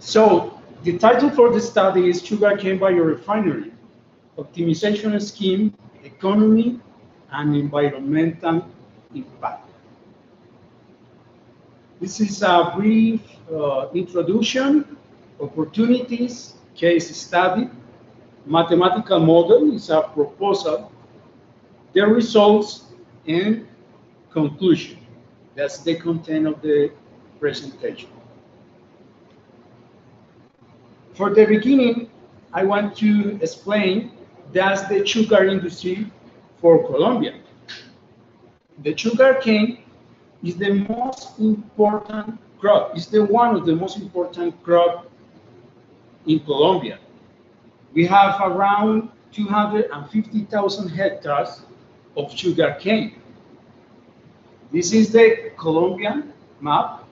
So the title for the study is Sugarcane Biorefinery, Optimization Scheme, Economy, and Environmental Impact. This is a brief uh, introduction, opportunities, case study, mathematical model is a proposal, the results, and conclusion. That's the content of the presentation. For the beginning, I want to explain that's the sugar industry for Colombia. The sugar cane is the most important crop. It's the one of the most important crop in Colombia. We have around 250,000 hectares of sugar cane. This is the Colombian map,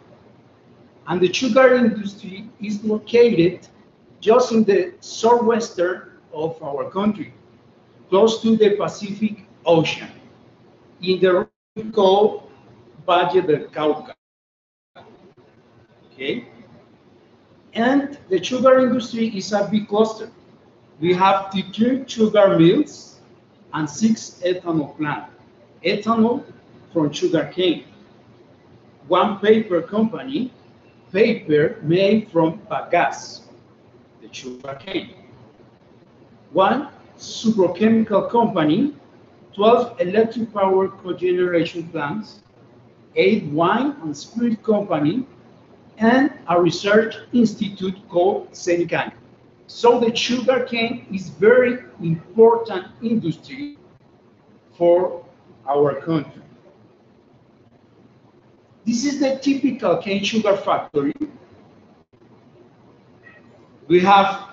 and the sugar industry is located just in the southwestern of our country, close to the Pacific Ocean, in the region called Valle del Cauca. Okay? And the sugar industry is a big cluster. We have 13 sugar mills and six ethanol plants. Ethanol from sugar cane. One paper company, paper made from bagasse, sugar cane. One sucrochemical company, 12 electric power cogeneration plants, eight wine and spirit company, and a research institute called Cenicaña. So the sugar cane is very important industry for our country. This is the typical cane sugar factory. We have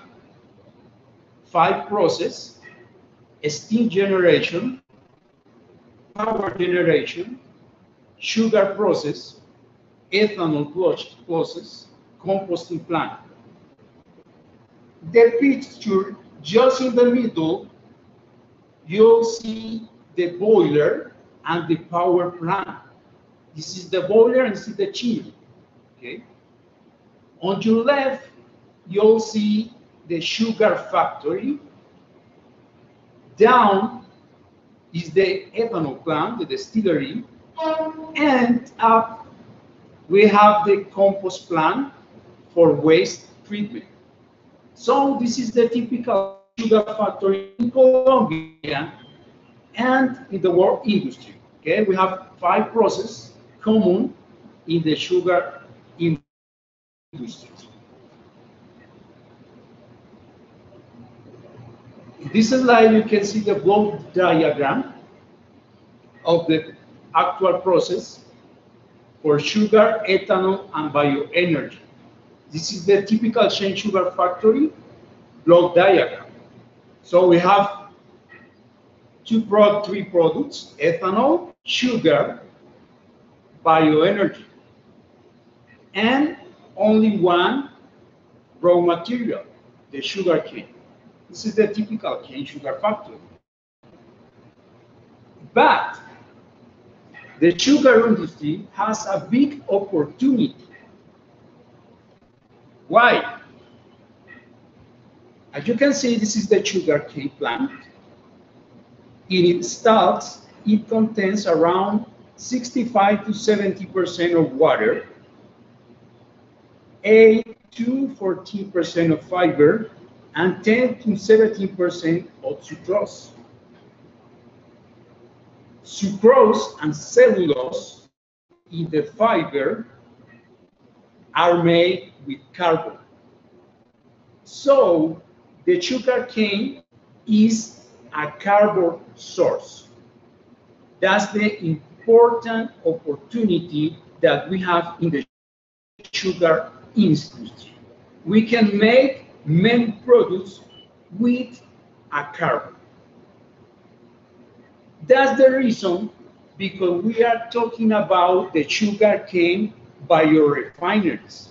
five process, steam generation, power generation, sugar process, ethanol process, composting plant. The picture just in the middle, you'll see the boiler and the power plant. This is the boiler and this is the chimney. Okay. On your left, you'll see the sugar factory. Down is the ethanol plant, the distillery. And up, we have the compost plant for waste treatment. So this is the typical sugar factory in Colombia and in the world industry. Okay, we have five processes common in the sugar industry. This slide, you can see the block diagram of the actual process for sugar, ethanol, and bioenergy. This is the typical cane sugar factory block diagram. So we have two three products, ethanol, sugar, bioenergy, and only one raw material, the sugar cane. This is the typical cane sugar factory. But the sugar industry has a big opportunity. Why? As you can see, this is the sugar cane plant. In its stalks, it contains around 65 to 70% of water, 8 to 14% of fiber, and 10 to 17% of sucrose. Sucrose and cellulose in the fiber are made with carbon. So the sugar cane is a carbon source. That's the important opportunity that we have in the sugar industry. We can make many products with a carbon. That's the reason because we are talking about the sugar cane biorefineries.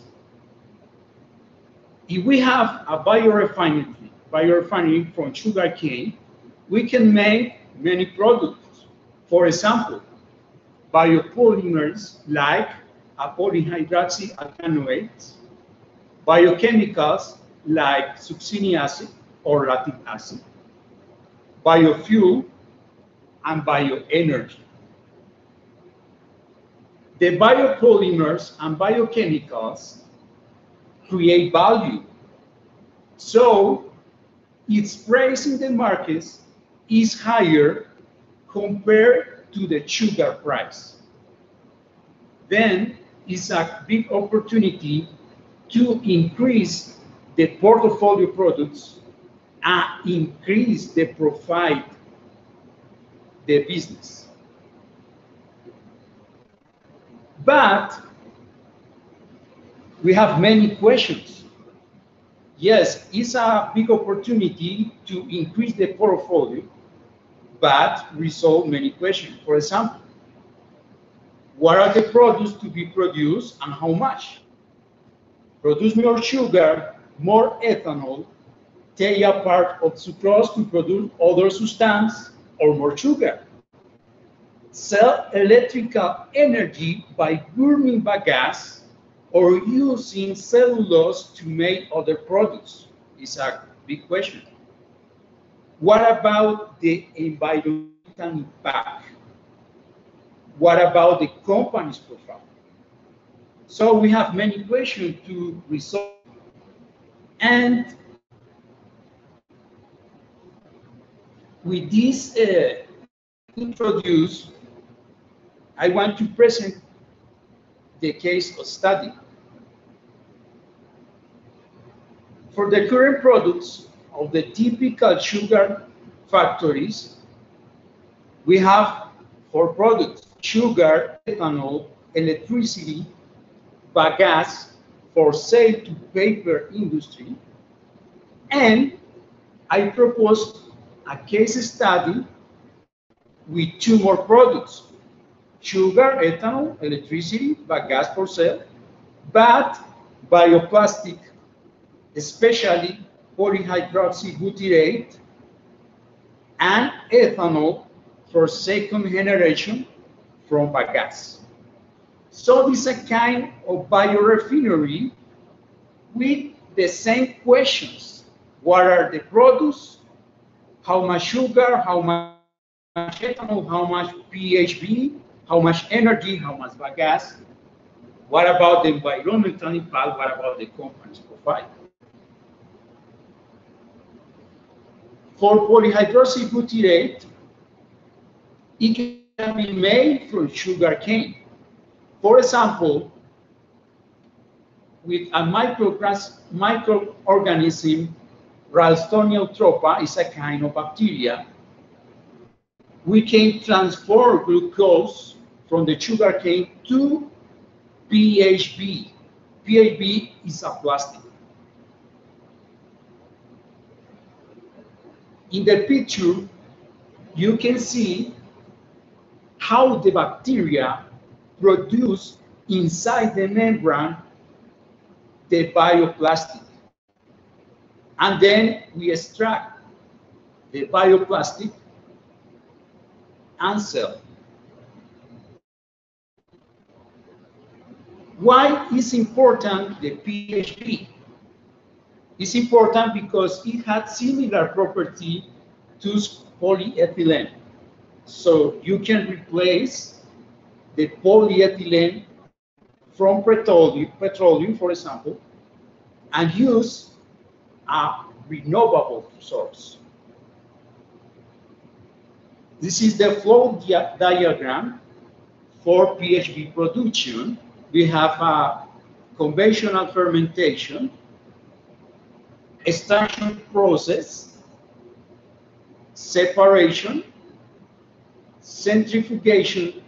If we have a biorefinery, biorefinery from sugar cane, we can make many products. For example, biopolymers like a polyhydroxy alkanoates, biochemicals like succinic acid or lactic acid, biofuel, and bioenergy. The biopolymers and biochemicals create value. So its price in the markets is higher compared to the sugar price. Then it's a big opportunity to increase the portfolio products and increase the profit, the business. But we have many questions. Yes, it's a big opportunity to increase the portfolio, but resolve many questions. For example, what are the products to be produced and how much? Produce more sugar, more ethanol, take a part of sucrose to produce other substance or more sugar. Sell electrical energy by burning bagasse or using cellulose to make other products is a big question. What about the environmental impact? What about the company's profile? So we have many questions to resolve. And with this uh, introduce, I want to present the case of study. For the current products of the typical sugar factories, we have four products, sugar, ethanol, electricity, bagasse for sale to paper industry, and I proposed a case study with two more products, sugar, ethanol, electricity, bagasse for sale, but bioplastic, especially polyhydroxybutyrate and ethanol for second generation from bagasse. So this is a kind of biorefinery with the same questions. What are the products? How much sugar? How much ethanol? How much PHB? How much energy? How much bagasse? What about the environmental impact? What about the company's profile? For polyhydroxybutyrate, it can be made from sugar cane. For example, with a microorganism, Ralstonia eutropha is a kind of bacteria, we can transfer glucose from the sugar cane to PHB. PHB is a plastic. In the picture, you can see how the bacteria produce inside the membrane the bioplastic. And then we extract the bioplastic and sell. Why is important the PHB? It's important because it had similar property to polyethylene. So you can replace the polyethylene from petroleum, petroleum, for example, and use a renewable source. This is the flow dia diagram for PHB production. We have a conventional fermentation, extraction process, separation, centrifugation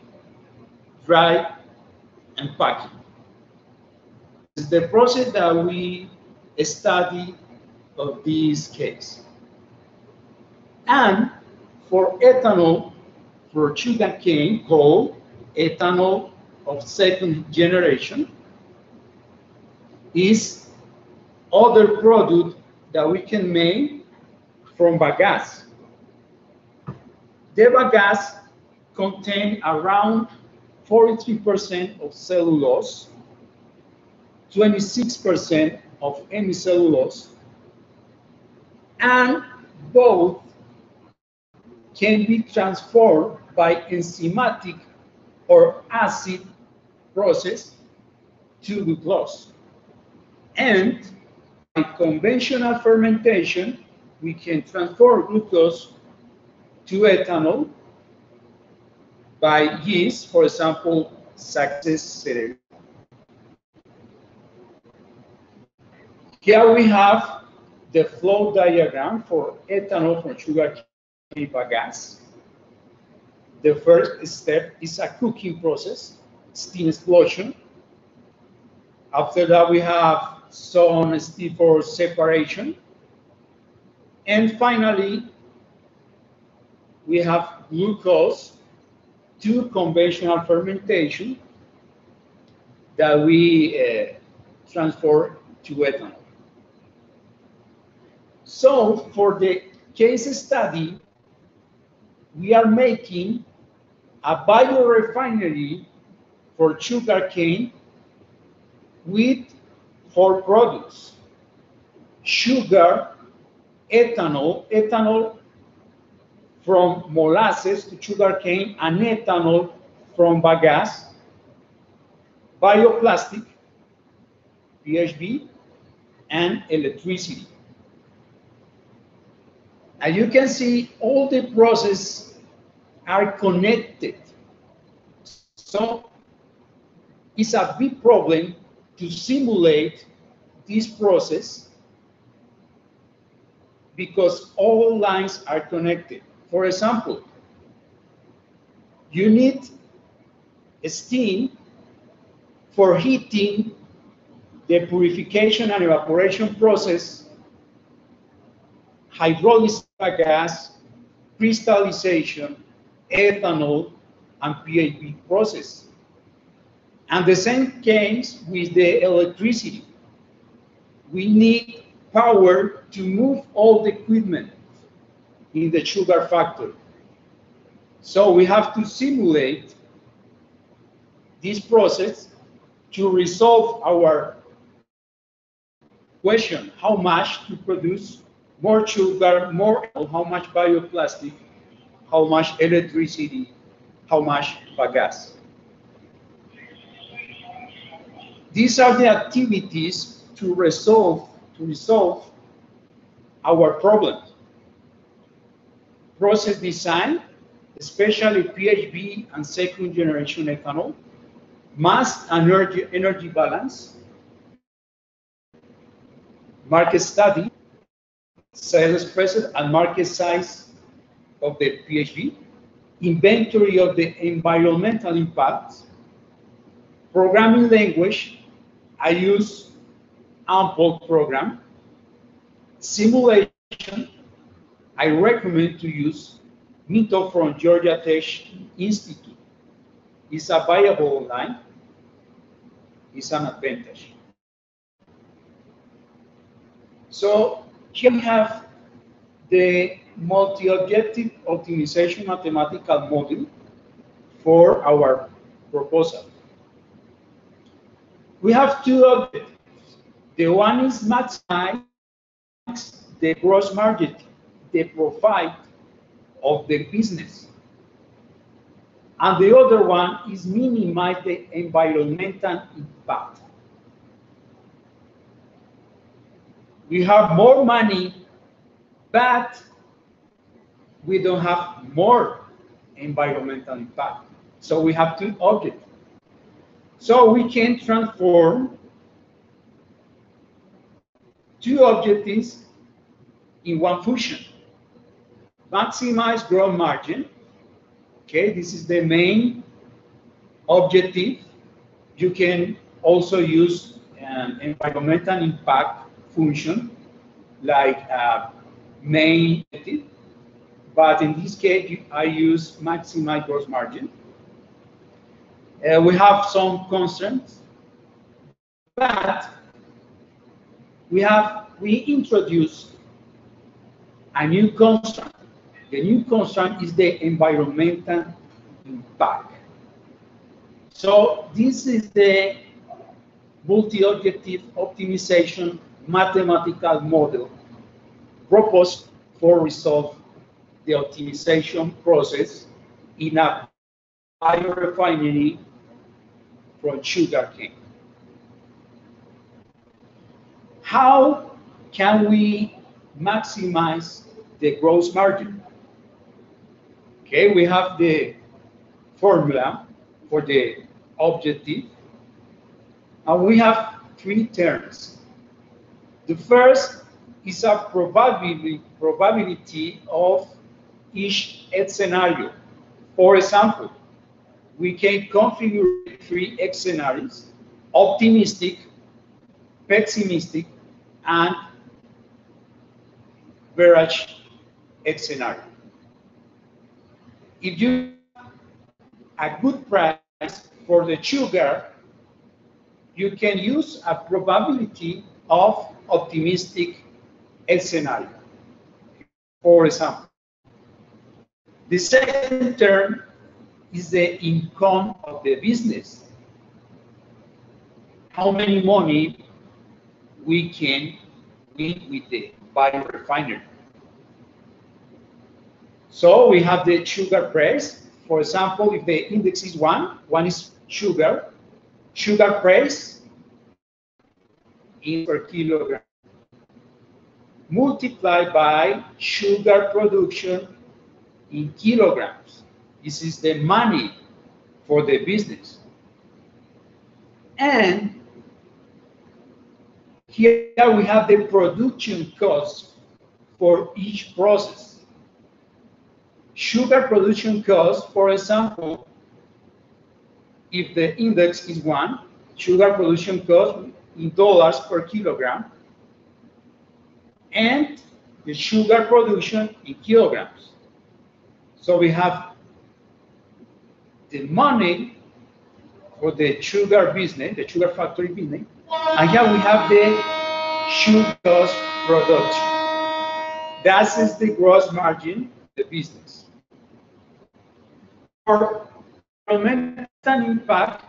dry, and packing. It's the process that we study of this case. And for ethanol, for sugar cane, called ethanol of second generation, is other product that we can make from bagasse. The bagasse contain around 43% of cellulose, 26% of hemicellulose, and both can be transformed by enzymatic or acid process to glucose. And by conventional fermentation, we can transform glucose to ethanol by yeast, for example, Saccharomyces cerevisiae. Here we have the flow diagram for ethanol from sugar cane bagasse. The first step is a cooking process, steam explosion. After that, we have some steam for separation. And finally, we have glucose to conventional fermentation that we uh, transfer to ethanol. So for the case study, we are making a biorefinery for sugarcane with four products. Sugar, ethanol, ethanol from molasses to sugarcane, and ethanol from bagasse, bioplastic, PHB, and electricity. As you can see, all the processes are connected. So it's a big problem to simulate this process because all lines are connected. For example, you need steam for heating the purification and evaporation process hydrolysis gas, crystallization, ethanol, and PHB process. And the same case with the electricity. We need power to move all the equipment in the sugar factory. So we have to simulate this process to resolve our question, how much to produce more sugar, more how much bioplastic, how much electricity, how much bagasse. These are the activities to resolve to resolve our problems. Process design, especially PHB and second generation ethanol, mass and energy, energy balance, market study, sales expressed and market size of the PHB, inventory of the environmental impacts, programming language, I use AMPL program, simulation, I recommend to use Minto from Georgia Tech Institute. It's available online, it's an advantage. So here we have the multi-objective optimization mathematical model for our proposal. We have two objectives. The one is maximize the gross margin, the profit of the business. And the other one is minimize the environmental impact. we have more money, but we don't have more environmental impact. So we have two objectives. So we can transform two objectives in one function. Maximize gross margin. Okay, this is the main objective. You can also use an environmental impact function like uh, main objective. but in this case I use maximize gross margin. Uh, we have some constraints, but we have we introduce a new constraint. The new constraint is the environmental impact. So this is the multi-objective optimization mathematical model proposed for resolve the optimization process in a biorefinery from sugarcane. How can we maximize the gross margin? Okay, we have the formula for the objective, and we have three terms. The first is a probability, of each scenario. For example, we can configure three X scenarios, optimistic, pessimistic, and average X scenario. If you a good price for the sugar, you can use a probability of optimistic scenario. For example, the second term is the income of the business. How many money we can win with the biorefinery. So we have the sugar price. For example, if the index is one, one is sugar, sugar price in per kilogram multiplied by sugar production in kilograms. This is the money for the business. And here we have the production cost for each process. Sugar production cost, for example, if the index is one, sugar production cost in dollars per kilogram, and the sugar production in kilograms. So we have the money for the sugar business, the sugar factory business, and here we have the sugar cost production. That is the gross margin the business. For environmental impact,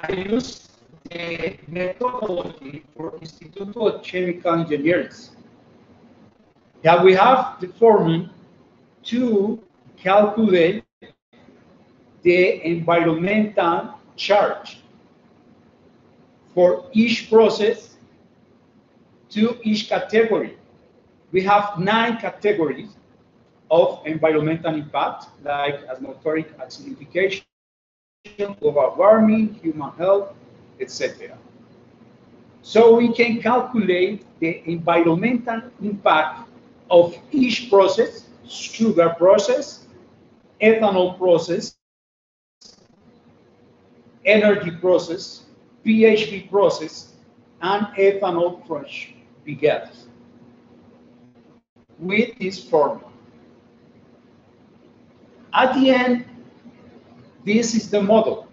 I use the methodology for Institute of Chemical Engineering. Yeah, we have the formula to calculate the environmental charge for each process to each category. We have nine categories of environmental impact, like atmospheric acidification, global warming, human health, etc. So we can calculate the environmental impact of each process, sugar process, ethanol process, energy process, PHB process, and ethanol crush bagasse with this formula. At the end, this is the model.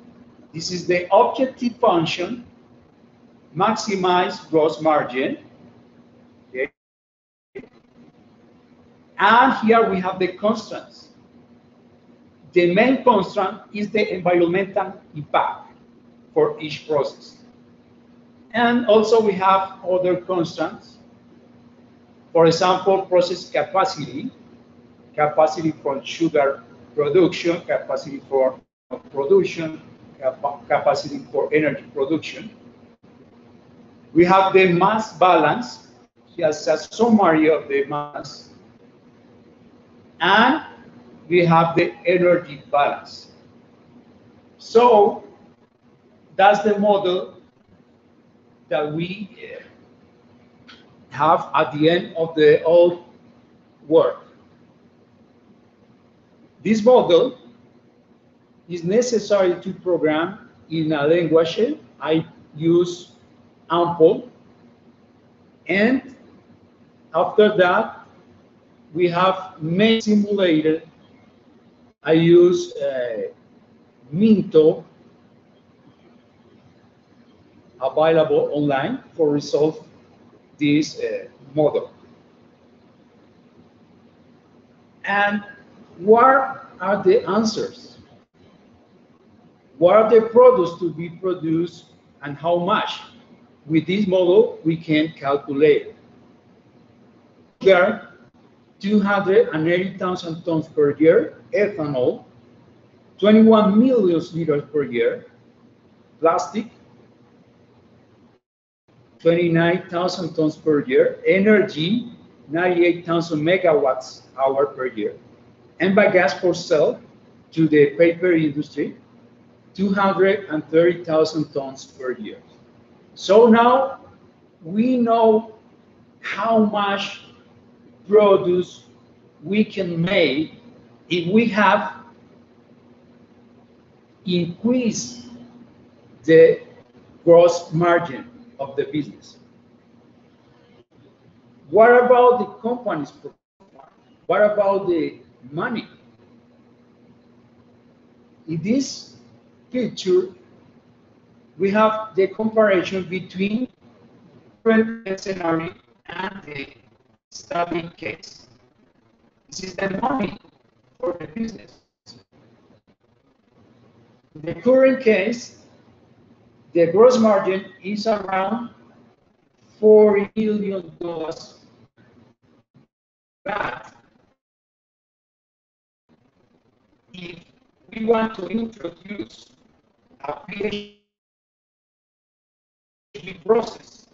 This is the objective function, maximize gross margin. Okay. And here we have the constants. The main constant is the environmental impact for each process. And also we have other constants. For example, process capacity, capacity for sugar production, capacity for production, capacity for energy production. We have the mass balance, just a summary of the mass. And we have the energy balance. So that's the model that we uh, have at the end of the whole work. This model is necessary to program in a language. I use AMPL. And after that, we have main simulator. I use uh, Minto available online for resolve this uh, model. And what are the answers? What are the products to be produced and how much? with this model, we can calculate sugar, 280,000 tons per year, ethanol, 21 million liters per year, plastic, 29,000 tons per year, energy, 98,000 megawatts hour per year, and bagasse for sale to the paper industry, 230,000 tons per year. So now we know how much produce we can make if we have increased the gross margin of the business. What about the company's? What about the money? In this picture, we have the comparison between current scenario and the study case. This is the money for the business. In the current case, the gross margin is around $40 million. But we want to introduce a PHB process,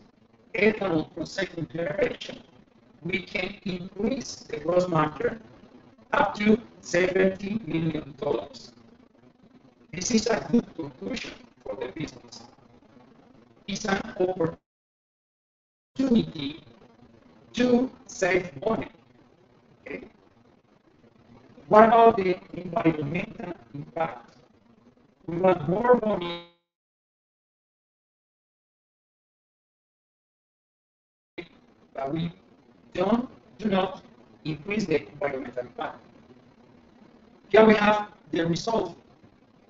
ethanol from second generation, we can increase the gross margin up to $70 million. This is a good conclusion for the business. It's an opportunity to save money. What about the environmental impact? We want more money but we don't do not increase the environmental impact. Here we have the result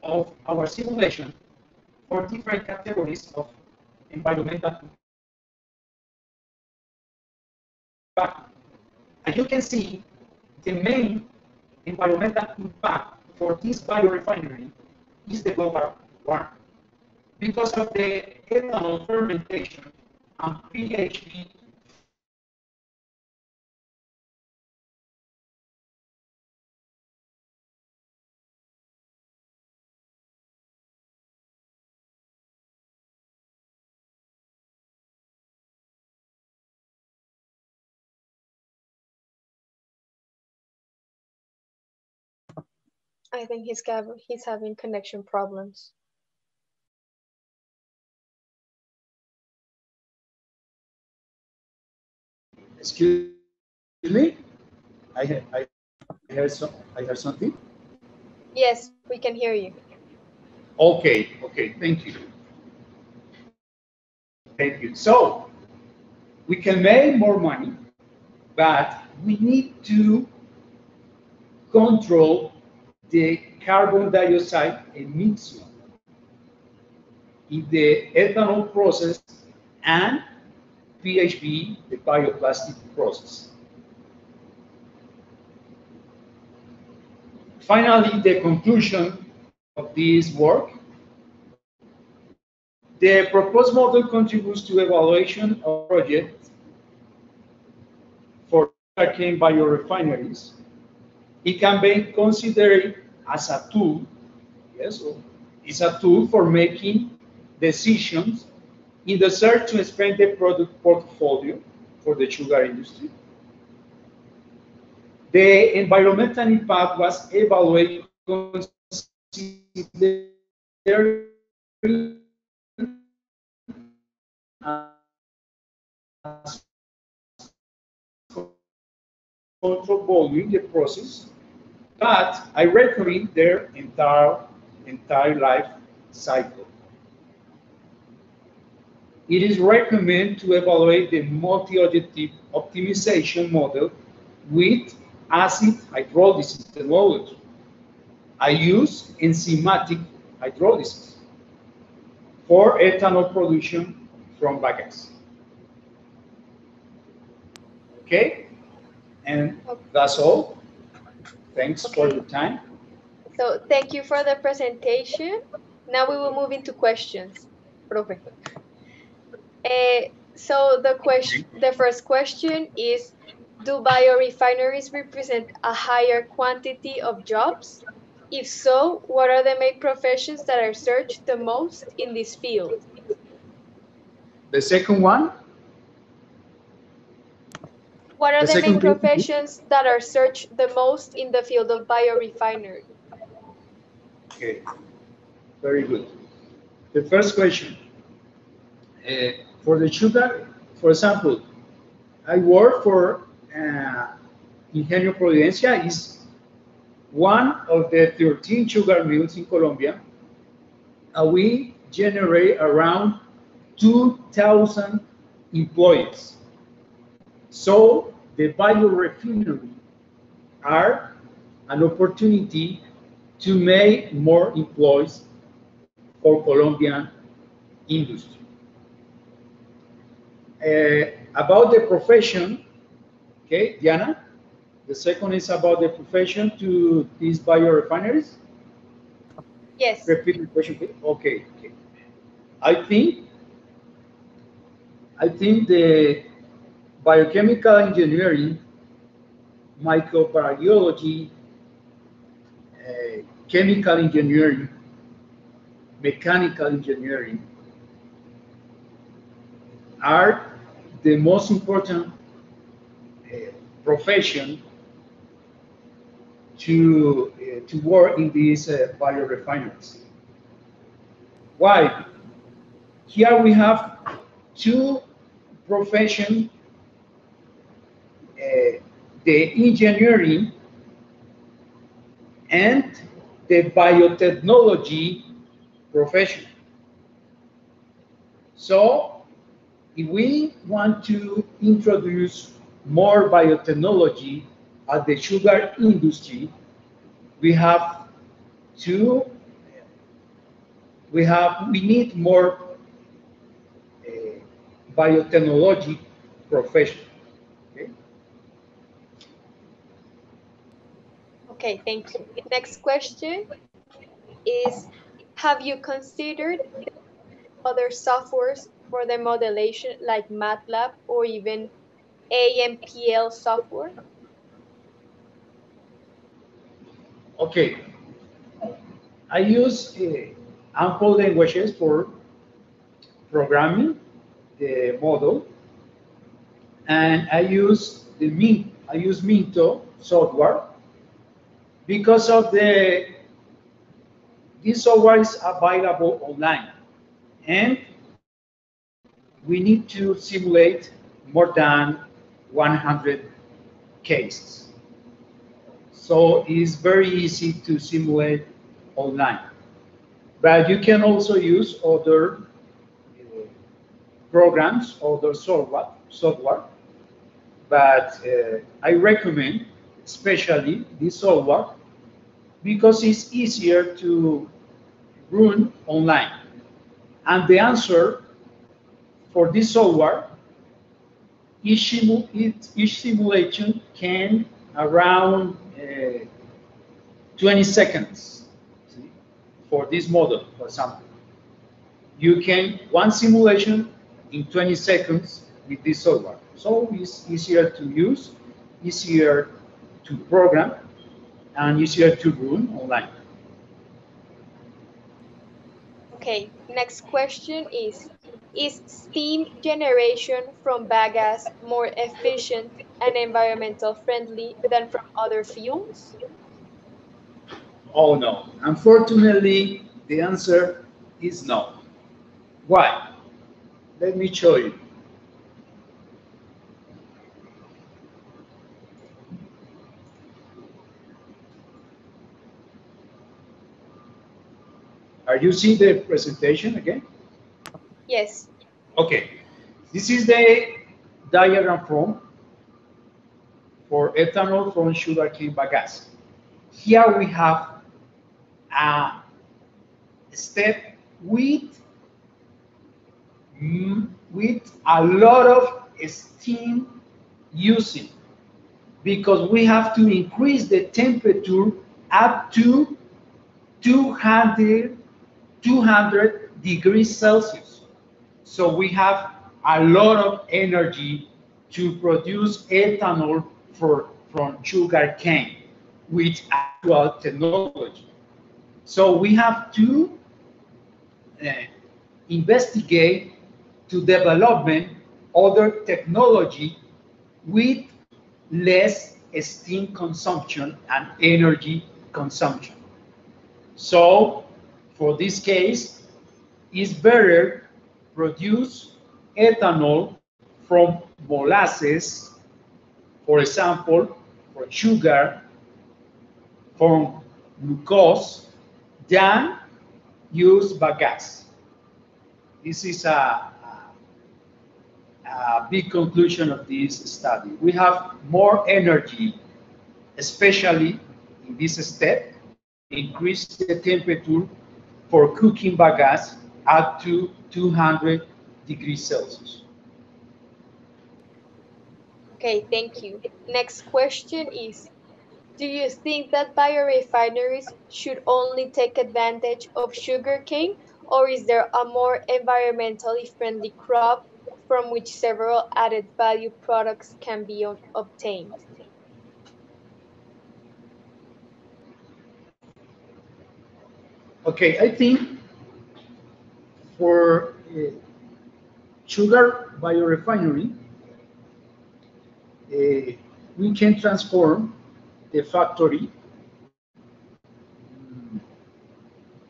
of our simulation for different categories of environmental impact. As you can see, the main environmental impact for this biorefinery is the global warming. Because of the ethanol fermentation and PHB I think he's he's having connection problems. Excuse me? I, I, I heard some, I heard something. Yes, we can hear you. Okay, okay, thank you. Thank you. So we can make more money, but we need to control the carbon dioxide emission in the ethanol process and PHB, the bioplastic process. Finally, the conclusion of this work. The proposed model contributes to evaluation of projects for cane biorefineries it can be considered as a tool. Yes, it's a tool for making decisions in the search to expand the product portfolio for the sugar industry. The environmental impact was evaluated considering control volume the process, but I recommend their entire entire life cycle. It is recommended to evaluate the multi-objective optimization model with acid hydrolysis technology. I use enzymatic hydrolysis for ethanol production from bagasse. Okay? And that's all. Thanks okay. for your time. So thank you for the presentation. Now we will move into questions. Profe. Uh, so the question, the first question is, do biorefineries represent a higher quantity of jobs? If so, what are the main professions that are searched the most in this field? The second one? What are the, the main professions that are searched the most in the field of biorefinery? Okay, very good. The first question, uh, for the sugar, for example, I work for uh, Ingenio Providencia is one of the 13 sugar mills in Colombia. Uh, we generate around 2,000 employees. So the biorefinery are an opportunity to make more employees for Colombian industry. Uh, about the profession, okay, Diana, the second is about the profession to these biorefineries. Yes. Repeat the question, please. Okay, okay. I think, I think the biochemical engineering, microbiology, uh, chemical engineering, mechanical engineering are the most important uh, profession to, uh, to work in these biorefineries. Why? Here we have two professions, the engineering and the biotechnology profession. So if we want to introduce more biotechnology at the sugar industry, we have to, we have, we need more uh, biotechnology profession. Okay? Okay, thank you. Next question is, have you considered other softwares for the modulation like MATLAB or even AMPL software? Okay. I use uh, AMPL languages for programming the model, and I use the Mint, I use Minto software because of the this software is available online, and we need to simulate more than 100 cases. So it's very easy to simulate online. But you can also use other uh, programs, other software, software. But uh, I recommend especially this software because it's easier to run online. And the answer for this software, each, simulation can around uh, 20 seconds see, for this model, for example. You can, one simulation in 20 seconds with this software. So it's easier to use, easier to program, and easier to run online. Okay, next question is, is steam generation from bagasse more efficient and environmental friendly than from other fuels? Oh no, unfortunately the answer is no. Why? Let me show you. Are you seeing the presentation again? Yes. Okay. This is the diagram from for ethanol from sugarcane bagasse. Here we have a step with mm, with a lot of steam using because we have to increase the temperature up to 200 200 degrees Celsius. So we have a lot of energy to produce ethanol for, from sugar cane with actual technology. So we have to uh, investigate to development other technology with less steam consumption and energy consumption. So for this case, it's better produce ethanol from molasses, for example, from sugar, from glucose, than use bagasse. This is a, a, a big conclusion of this study. We have more energy, especially in this step, increase the temperature for cooking bagasse up to 200 degrees Celsius. Okay, thank you. Next question is, do you think that biorefineries should only take advantage of sugarcane or is there a more environmentally friendly crop from which several added value products can be obtained? Okay, I think for uh, sugar biorefinery, uh, we can transform the factory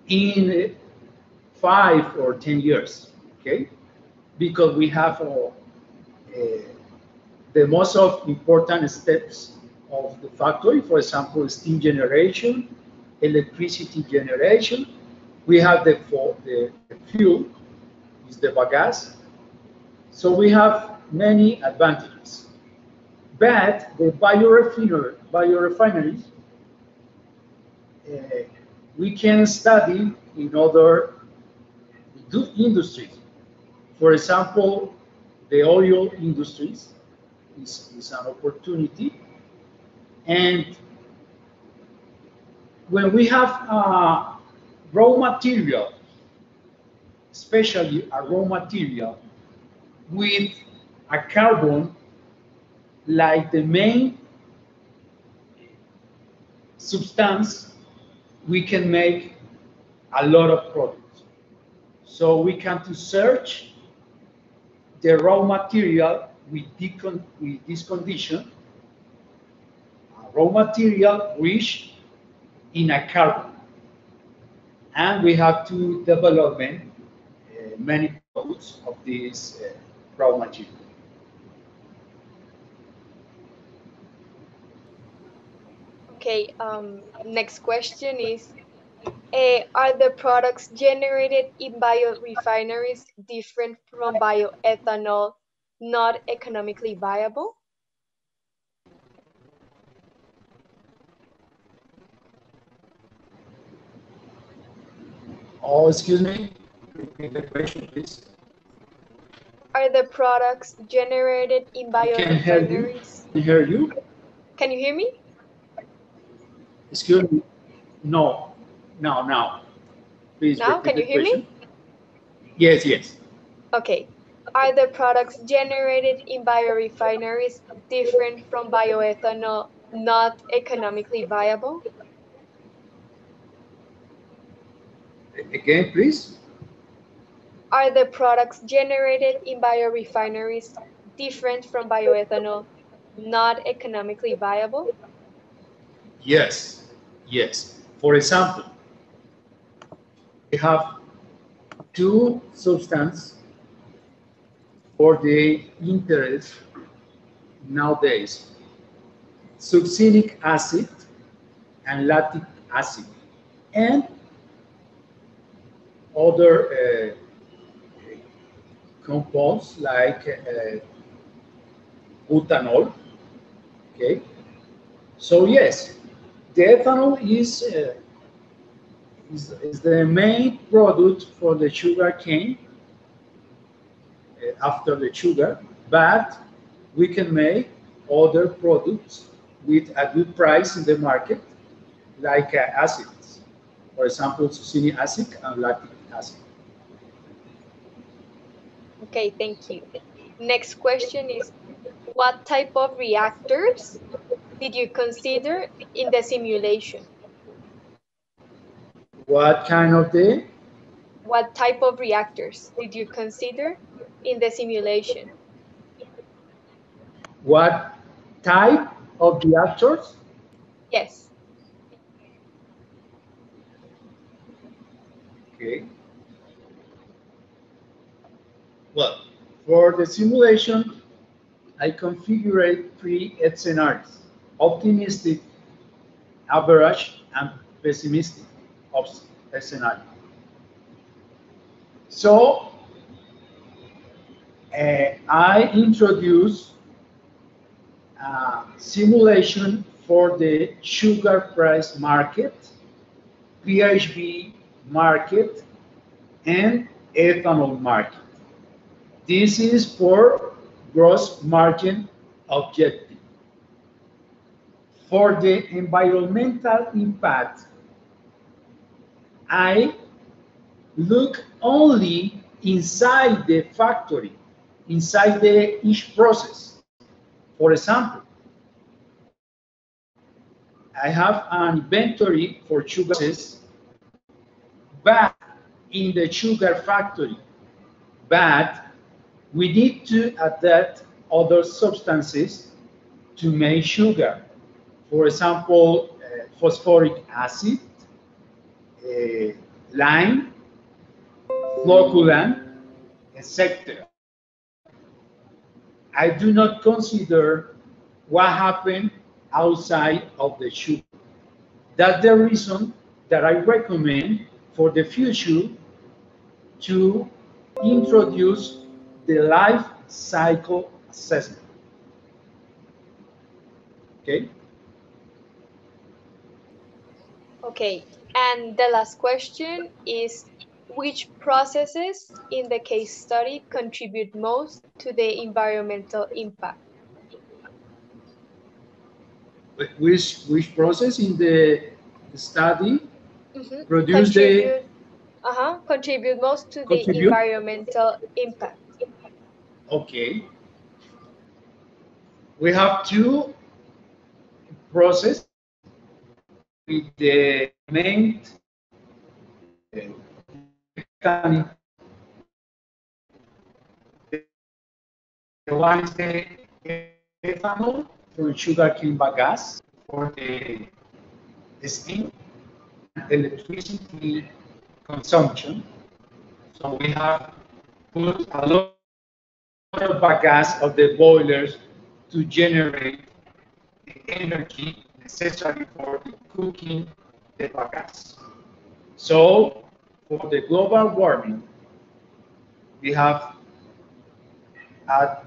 in five or 10 years, okay? Because we have uh, uh, the most of important steps of the factory, for example, steam generation, electricity generation. We have the, the, the fuel, is the bagasse. So we have many advantages. But the biorefinery, biorefineries, uh, we can study in other industries. For example, the oil industries is, is an opportunity. And when we have uh, raw material, especially a raw material with a carbon like the main substance, we can make a lot of products. So we can to search the raw material with, this condition, raw material rich in a carbon. And we have to develop uh, many products of this uh, raw material. Okay, um, next question is, uh, are the products generated in biorefineries different from bioethanol not economically viable? Oh, excuse me. Repeat the question, please. Are the products generated in biorefineries? Can hear you. Can hear you? Can you hear me? Excuse me. No. No, now. Please. Now, can you hear question. me? Yes, yes. Okay. Are the products generated in biorefineries different from bioethanol not economically viable? Again, please. Are the products generated in biorefineries different from bioethanol not economically viable? Yes, yes. For example, we have two substances for the interest nowadays, succinic acid and lactic acid. And other uh, compounds like uh, butanol. Okay, so yes, the ethanol is, uh, is, is the main product for the sugar cane uh, after the sugar, but we can make other products with a good price in the market, like uh, acids, for example, succinic acid and lactic Okay, thank you. Next question is, what type of reactors did you consider in the simulation? What kind of the? What type of reactors did you consider in the simulation? What type of reactors? Yes. Okay. Well, for the simulation, I configured three scenarios, optimistic, average, and pessimistic scenario. So, uh, I introduce a simulation for the sugar price market, PHB market, and ethanol market. This is for gross margin objective. For the environmental impact, I look only inside the factory, inside the each process. For example, I have an inventory for sugar but in the sugar factory, but we need to adapt other substances to make sugar. For example, uh, phosphoric acid, uh, lime, flocculant, etc. I do not consider what happened outside of the sugar. That's the reason that I recommend for the future to introduce the life cycle assessment. Okay? Okay, and the last question is which processes in the case study contribute most to the environmental impact? Which, which process in the study mm -hmm. produce contribute, the... Uh-huh, contribute most to contribute? the environmental impact. Okay. We have two process with the main uh, one is the ethanol from sugarcane bagasse for the, the steam electricity consumption. So we have put a lot bagasse of the boilers to generate the energy necessary for the cooking the bagasse. So for the global warming, we have had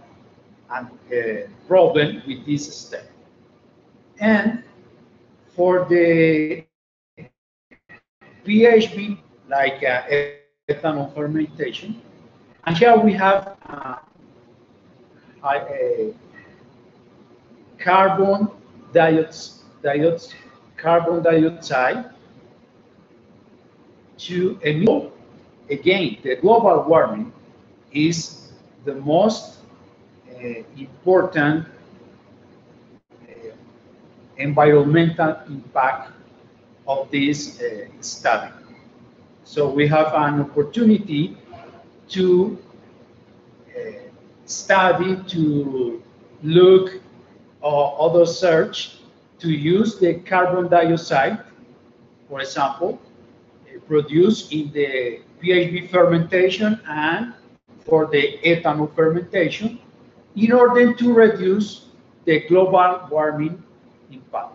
a problem with this step. And for the PHB, like uh, ethanol fermentation, and here we have uh, a carbon dioxide, carbon dioxide to emit. Again, the global warming is the most uh, important uh, environmental impact of this uh, study. So we have an opportunity to study, to look or other search to use the carbon dioxide, for example, eh, produced in the PHB fermentation and for the ethanol fermentation in order to reduce the global warming impact.